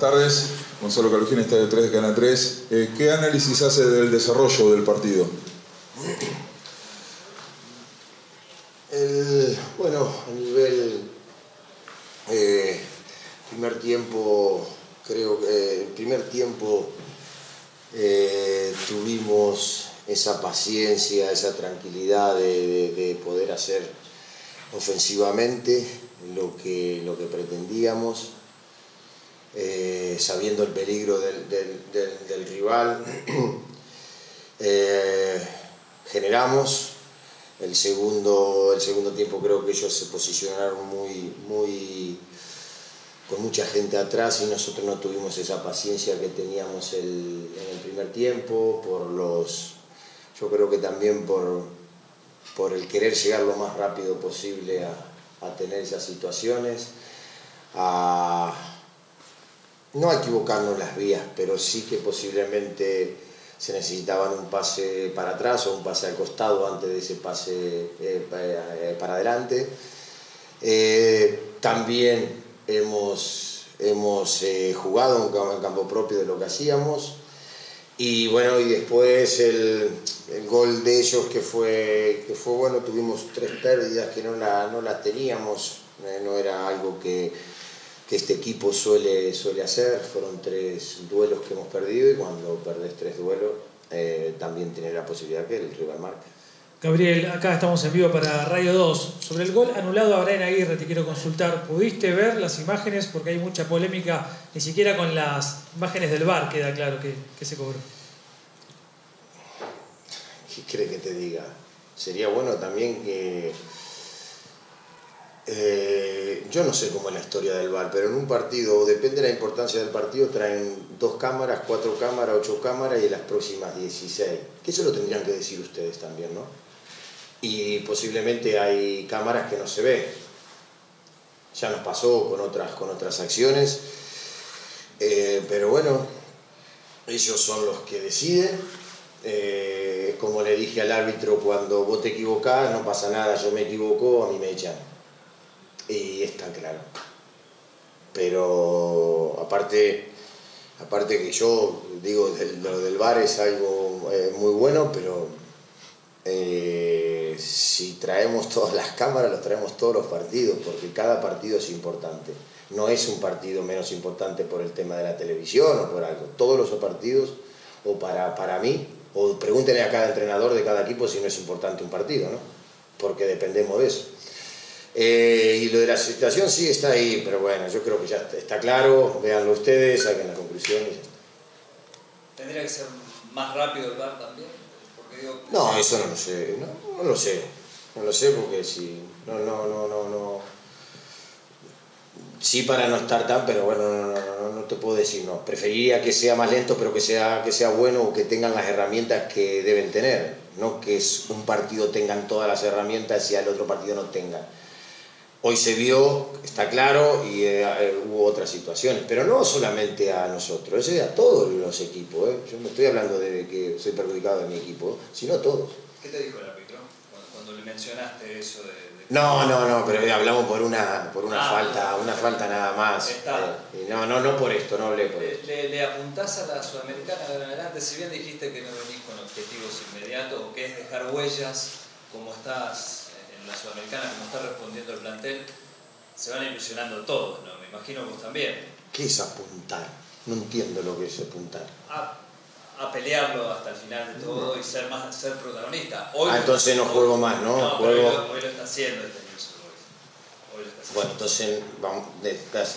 buenas tardes. Gonzalo Calujín, Estadio 3 de Canal 3. Eh, ¿Qué análisis hace del desarrollo del partido? bueno, a nivel eh, primer tiempo, creo que el primer tiempo eh, tuvimos esa paciencia, esa tranquilidad de, poder hacer ofensivamente lo que, lo que pretendíamos. Eh, sabiendo el peligro del, rival, eh, generamos. El segundo, el segundo tiempo creo que ellos se posicionaron muy, muy, con mucha gente atrás y nosotros no tuvimos esa paciencia que teníamos en el primer tiempo, por los, yo creo que también por, por el querer llegar lo más rápido posible a, a tener esas situaciones, a no equivocarnos las vías, pero sí que posiblemente se necesitaban un pase para atrás o un pase al costado antes de ese pase eh, eh, para adelante. Eh, también hemos, hemos jugado en campo propio de lo que hacíamos. Y bueno, y después el, gol de ellos que fue, que fue bueno, tuvimos tres pérdidas que no, no las teníamos, no era algo que, que este equipo suele, suele hacer. Fueron tres duelos que hemos perdido y cuando perdés tres duelos eh, también tiene la posibilidad que el rival marque. Gabriel, acá estamos en vivo para Radio 2. Sobre el gol anulado a Brian Aguirre te quiero consultar. ¿Pudiste ver las imágenes? Porque hay mucha polémica, ni siquiera con las imágenes del bar queda claro que, que se cobró. ¿Qué crees que te diga? Sería bueno también que eh, yo no sé cómo es la historia del VAR, pero en un partido, depende de la importancia del partido, traen dos cámaras, cuatro cámaras, ocho cámaras y las próximas 16. Que eso lo tendrían que decir ustedes también, ¿no? Y posiblemente hay cámaras que no se ve. Ya nos pasó con otras, con otras acciones. Eh, pero bueno, ellos son los que deciden. Eh, como le dije al árbitro, cuando vos te equivocás, no pasa nada, yo me equivoco, a mí me echan y está claro. Pero aparte, aparte que yo digo, lo del bar es algo eh, muy bueno, pero eh, si traemos todas las cámaras, los traemos todos los partidos, porque cada partido es importante. No es un partido menos importante por el tema de la televisión o por algo. Todos los partidos, o para, para mí, o pregúntenle a cada entrenador de cada equipo si no es importante un partido, ¿no? Porque dependemos de eso. Eh, y lo de la situación sí está ahí, pero bueno, yo creo que ya está claro, véanlo ustedes, saquen las conclusiones. ¿Tendría que ser más rápido el VAR también? no, eso no lo sé, no, lo sé, no lo sé porque si, no, no, no, no, no, sí para no estar tan, pero bueno, no, no, no, te puedo decir, no, preferiría que sea más lento, pero que sea, que sea bueno o que tengan las herramientas que deben tener, no que un partido tengan todas las herramientas y al otro partido no tengan Hoy se vio, está claro, y eh, eh, hubo otras situaciones, pero no solamente a nosotros, es a todos los equipos. ¿eh? Yo no estoy hablando de que soy perjudicado de mi equipo, sino a todos. ¿Qué te dijo el árbitro cuando, le mencionaste eso de, No, no, no, pero hablamos por una, por una ah, falta, una falta nada más. no, no, no por esto, no hablé por esto. Le, le, apuntás a la Sudamericana de adelante, si bien dijiste que no venís con objetivos inmediatos, o que es dejar huellas, como estás la Sudamericana, como está respondiendo el plantel, se van ilusionando todos, ¿no? Me imagino vos también. ¿Qué es apuntar? No entiendo lo que es apuntar. A, pelearlo hasta el final de todo y ser más ser protagonista. ah, entonces no juego más, ¿no? no juego... hoy, lo, está haciendo este bueno, entonces vamos,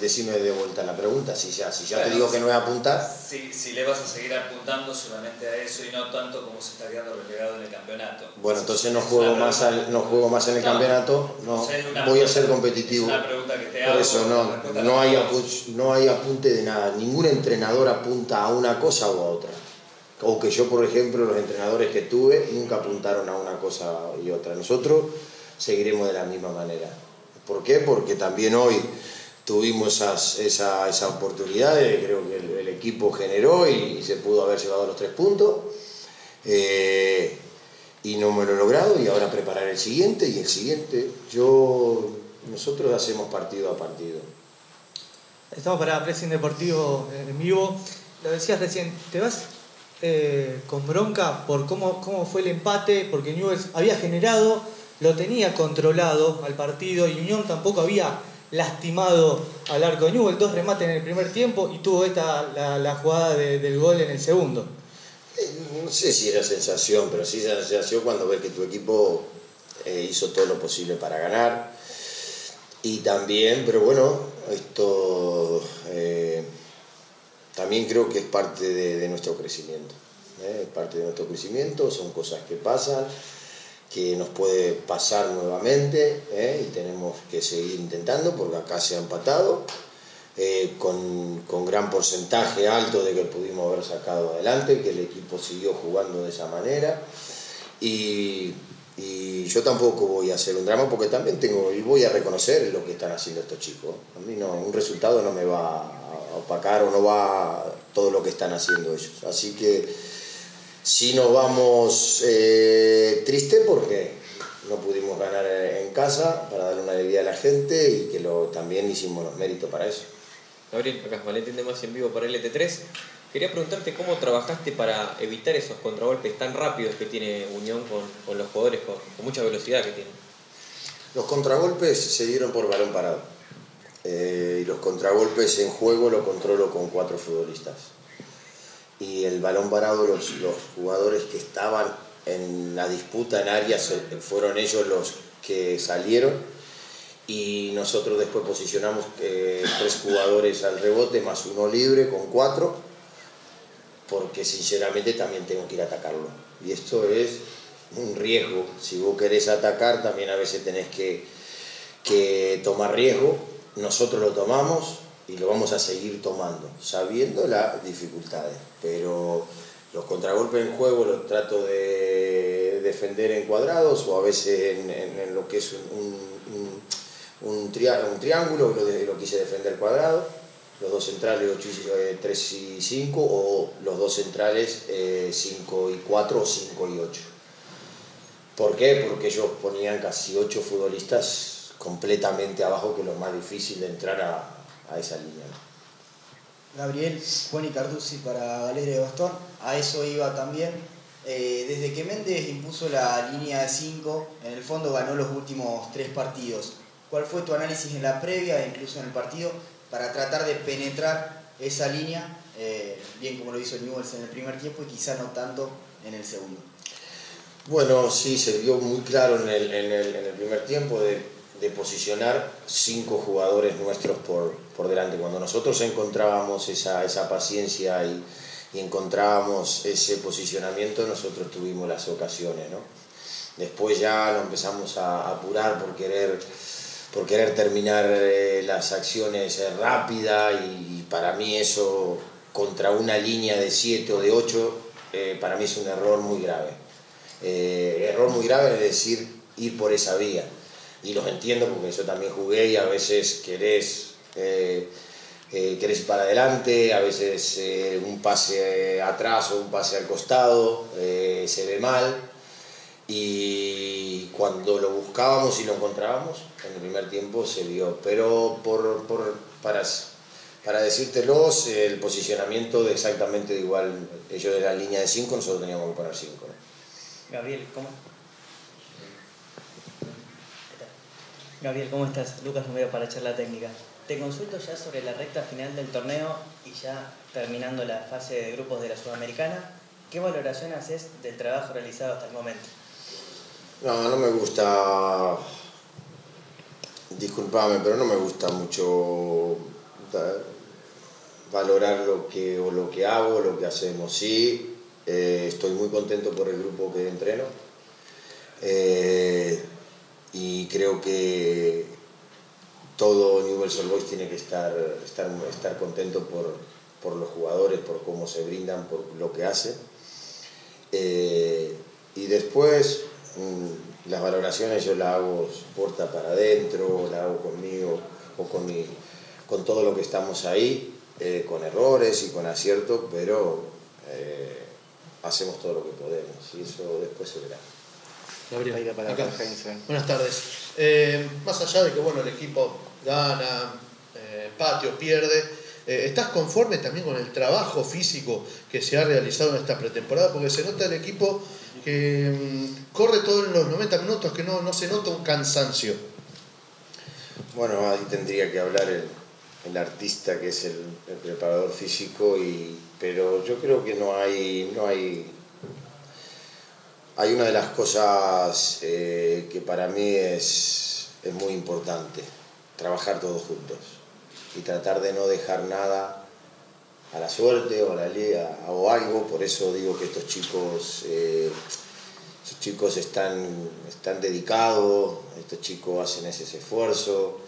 decime de vuelta la pregunta, si ya, si ya te digo que no voy a apuntar. Si, si le vas a seguir apuntando solamente a eso y no tanto como se está quedando relegado en el campeonato. Bueno, entonces no juego, más, no juego más en el campeonato, no, voy a ser competitivo. Es una pregunta que te hago. Por eso no, no, hay no hay apunte de nada, ningún entrenador apunta a una cosa o a otra. O que yo, por ejemplo, los entrenadores que tuve nunca apuntaron a una cosa y otra. Nosotros seguiremos de la misma manera. ¿Por qué? Porque también hoy tuvimos esa, esa, oportunidad, creo que el, equipo generó y, se pudo haber llevado los tres puntos. Eh, y no me lo he logrado y ahora preparar el siguiente y el siguiente. Yo, nosotros hacemos partido a partido. Estamos para Pressing Deportivo en vivo. Lo decías recién, ¿te vas eh, con bronca por cómo, cómo fue el empate? Porque Newell's había generado, lo tenía controlado al partido y Unión tampoco había lastimado al arco de Newell. Dos remates en el primer tiempo y tuvo esta la, jugada del gol en el segundo. Eh, no sé si era sensación, pero sí era sensación cuando ves que tu equipo eh, hizo todo lo posible para ganar. Y también, pero bueno, esto eh, también creo que es parte de, nuestro crecimiento. Es parte de nuestro crecimiento, son cosas que pasan, que nos puede pasar nuevamente ¿eh? y tenemos que seguir intentando porque acá se ha empatado. con, con, gran porcentaje alto de que pudimos haber sacado adelante, que el equipo siguió jugando de esa manera. Y y yo tampoco voy a hacer un drama porque también tengo, y voy a reconocer lo que están haciendo estos chicos. A mí no, un resultado no me va a opacar o no va todo lo que están haciendo ellos. Así que si nos vamos eh, triste porque no pudimos ganar en casa para darle una alegría a la gente y que lo, también hicimos los méritos para eso. Gabriel, acá Valentín de Más en vivo para LT3. Quería preguntarte cómo trabajaste para evitar esos contragolpes tan rápidos que tiene Unión con, los jugadores, con, mucha velocidad que tienen. Los contragolpes se dieron por balón parado. Eh, y los contragolpes en juego lo controlo con cuatro futbolistas. Y el balón parado, los, los jugadores que estaban en la disputa en áreas fueron ellos los que salieron y nosotros después posicionamos eh, tres jugadores al rebote más uno libre con cuatro porque sinceramente también tengo que ir a atacarlo. Y esto es un riesgo. Si vos querés atacar, también a veces tenés que, que tomar riesgo. Nosotros lo tomamos y lo vamos a seguir tomando, sabiendo las dificultades. Pero los contragolpes en juego los trato de defender en cuadrados o a veces en, lo que es un, un, triángulo, lo, lo quise defender cuadrado los dos centrales 3 y 5 o los dos centrales 5 y 4 o 5 y 8. ¿Por qué? Porque ellos ponían casi 8 futbolistas completamente abajo, que es lo más difícil de entrar a, a esa línea. Gabriel, Juan y Carducci para Valeria de Bastón, a eso iba también. Eh, desde que Méndez impuso la línea de 5, en el fondo ganó los últimos tres partidos. ¿Cuál fue tu análisis en la previa e incluso en el partido? para tratar de penetrar esa línea, eh, bien como lo hizo Newells en el primer tiempo y quizá no tanto en el segundo. Bueno, sí, se vio muy claro en el, en el, en el primer tiempo de, de, posicionar cinco jugadores nuestros por, por, delante. Cuando nosotros encontrábamos esa, esa paciencia y, encontrábamos ese posicionamiento, nosotros tuvimos las ocasiones. ¿no? Después ya lo empezamos a apurar por querer por querer terminar eh, las acciones eh, rápida y, para mí eso contra una línea de 7 o de 8 eh, para mí es un error muy grave. error muy grave es decir ir por esa vía. Y los entiendo porque yo también jugué y a veces querés, querés ir para adelante, a veces un pase atrás o un pase al costado se ve mal y cuando lo buscábamos y lo encontrábamos, en el primer tiempo se vio. Pero por, por, para, para decírtelos, el posicionamiento de exactamente igual, ellos de la línea de 5, nosotros teníamos que poner 5. Gabriel, ¿cómo? Gabriel, ¿cómo estás? Lucas Romero para charla técnica. Te consulto ya sobre la recta final del torneo y ya terminando la fase de grupos de la Sudamericana. ¿Qué valoración haces del trabajo realizado hasta el momento? No, no me gusta. Disculpame, pero no me gusta mucho valorar lo que, o lo que hago, lo que hacemos. Sí, eh, estoy muy contento por el grupo que entreno. Eh, y creo que todo Newell's Old Boys tiene que estar, estar, estar contento por, por, los jugadores, por cómo se brindan, por lo que hacen. Eh, y después Mm, las valoraciones yo las hago puerta para adentro, las hago conmigo o con, mi, con todo lo que estamos ahí, eh, con errores y con aciertos, pero eh, hacemos todo lo que podemos y eso después se verá. Buenas tardes. Eh, más allá de que bueno, el equipo gana, eh, patio, pierde. Eh, ¿Estás conforme también con el trabajo físico que se ha realizado en esta pretemporada? Porque se nota el equipo que mm, corre todos los 90 minutos, que no, no se nota un cansancio. Bueno, ahí tendría que hablar el, el artista que es el, el preparador físico, y, pero yo creo que no hay, no hay hay una de las cosas eh, que para mí es, es, muy importante, trabajar todos juntos y tratar de no dejar nada a la suerte o a la liga o algo, por eso digo que estos chicos, eh, estos chicos están, están dedicados, estos chicos hacen ese esfuerzo,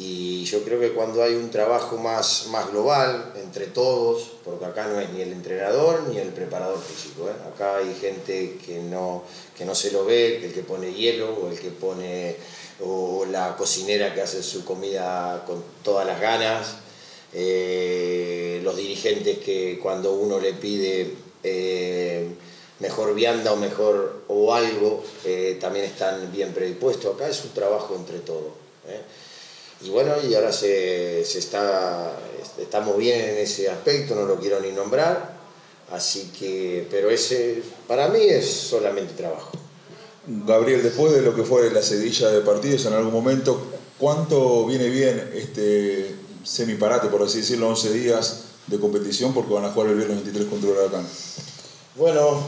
y yo creo que cuando hay un trabajo más, más global entre todos, porque acá no es ni el entrenador ni el preparador físico, ¿eh? acá hay gente que no, que no se lo ve, que el que pone hielo o el que pone o la cocinera que hace su comida con todas las ganas, eh, los dirigentes que cuando uno le pide eh, mejor vianda o mejor o algo, también están bien predispuestos. Acá es un trabajo entre todos. Y bueno, y ahora se, se está, estamos bien en ese aspecto, no lo quiero ni nombrar, así que, pero ese para mí es solamente trabajo. Gabriel, después de lo que fue la sedilla de partidos en algún momento, ¿cuánto viene bien este semiparate, por así decirlo, 11 días de competición porque van a jugar el viernes 23 contra Huracán? Bueno,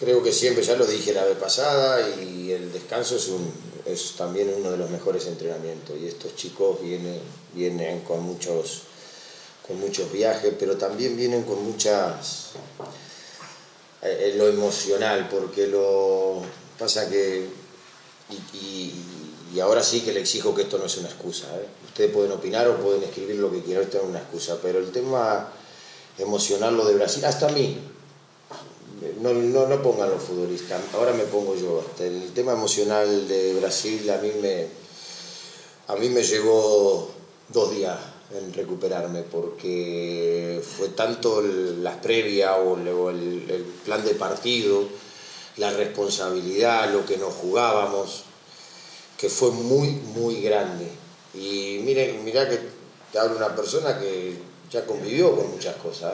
creo que siempre, ya lo dije la vez pasada, y el descanso es un, es también uno de los mejores entrenamientos y estos chicos vienen, vienen con, muchos, con muchos viajes, pero también vienen con muchas... Eh, lo emocional, porque lo pasa que... Y, ahora sí que le exijo que esto no es una excusa. ¿eh? Ustedes pueden opinar o pueden escribir lo que quieran, esto es una excusa, pero el tema emocional, lo de Brasil, hasta a mí, no, no, no pongan los futbolistas, ahora me pongo yo. El tema emocional de Brasil a mí me, a mí me llevó dos días en recuperarme porque fue tanto las previas o, el, plan de partido, la responsabilidad, lo que nos jugábamos, que fue muy, muy grande. Y miren, mira que te habla una persona que ya convivió con muchas cosas.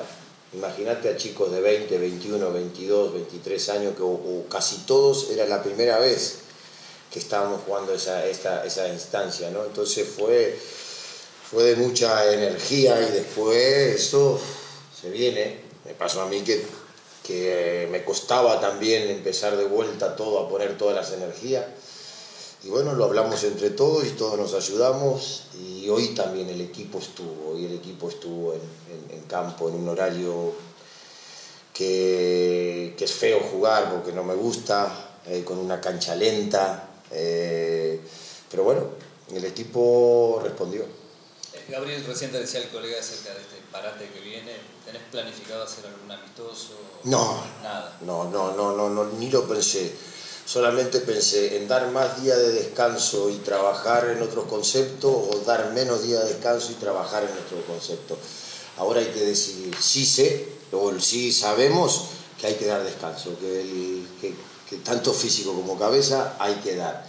Imagínate a chicos de 20, 21, 22, 23 años, que o, casi todos era la primera vez que estábamos jugando esa, esta, esa instancia, ¿no? Entonces fue, fue de mucha energía y después eso se viene. Me pasó a mí que, que me costaba también empezar de vuelta todo, a poner todas las energías. Y bueno, lo hablamos entre todos y todos nos ayudamos y hoy también el equipo estuvo, y el equipo estuvo en, en, en campo en un horario que, que, es feo jugar porque no me gusta, eh, con una cancha lenta, eh, pero bueno, el equipo respondió. Gabriel, recién te decía el colega acerca de este parate que viene, ¿tenés planificado hacer algún amistoso? No, nada. No, no, no, no, no ni lo pensé solamente pensé en dar más días de descanso y trabajar en otros conceptos o dar menos días de descanso y trabajar en otro concepto. Ahora hay que decidir, sí sé o sí sabemos que hay que dar descanso, que, el, que, que tanto físico como cabeza hay que dar.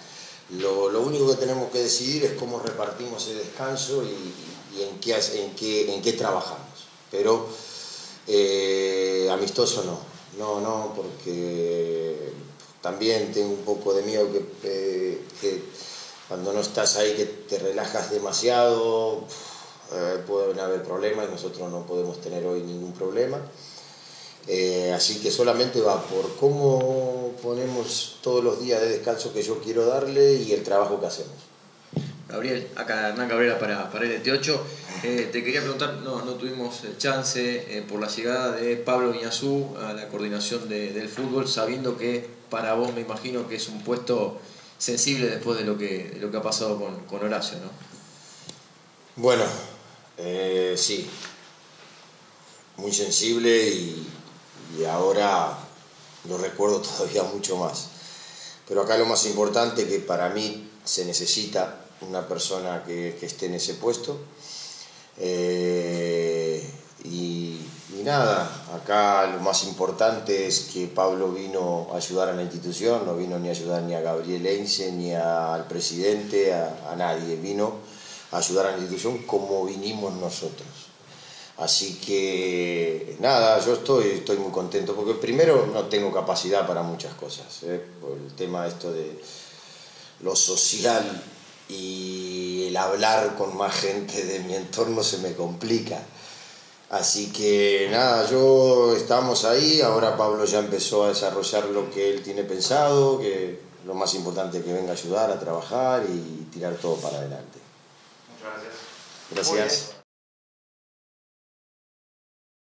Lo, lo, único que tenemos que decidir es cómo repartimos ese descanso y, y en, qué, en, qué, en qué trabajamos. Pero eh, amistoso no, no, no, porque también tengo un poco de miedo que, eh, que cuando no estás ahí que te relajas demasiado, eh, pueden haber problemas y nosotros no podemos tener hoy ningún problema. Eh, así que solamente va por cómo ponemos todos los días de descanso que yo quiero darle y el trabajo que hacemos. Gabriel, acá Hernán Cabrera para, para LT8. Eh, te quería preguntar, no, no tuvimos el chance eh, por la llegada de Pablo Viñazú a la coordinación de, del fútbol, sabiendo que para vos me imagino que es un puesto sensible después de lo que, de lo que ha pasado con, con Horacio, ¿no? Bueno, eh, sí, muy sensible y, y ahora lo recuerdo todavía mucho más. Pero acá lo más importante que para mí se necesita una persona que, que esté en ese puesto. Eh, nada, acá lo más importante es que Pablo vino a ayudar a la institución, no vino ni a ayudar ni a Gabriel Eince, ni a, al presidente, a, a, nadie, vino ayudar a la institución como vinimos nosotros. Así que nada, yo estoy, estoy muy contento porque primero no tengo capacidad para muchas cosas. ¿eh? Por el tema esto de lo social y el hablar con más gente de mi entorno se me complica. Así que nada, yo estamos ahí, ahora Pablo ya empezó a desarrollar lo que él tiene pensado, que lo más importante es que venga a ayudar a trabajar y tirar todo para adelante. Muchas gracias. Gracias.